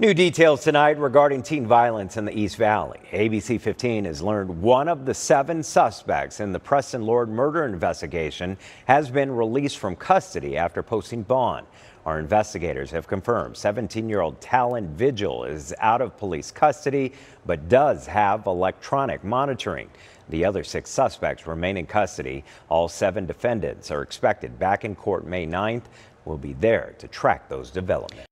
New details tonight regarding teen violence in the East Valley. ABC 15 has learned one of the seven suspects in the Preston Lord murder investigation has been released from custody after posting bond. Our investigators have confirmed 17 year old Talyn Vigil is out of police custody but does have electronic monitoring. The other six suspects remain in custody. All seven defendants are expected back in court May 9th. We'll be there to track those developments.